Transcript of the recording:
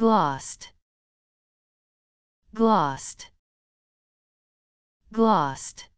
glossed. Glossed. Glossed.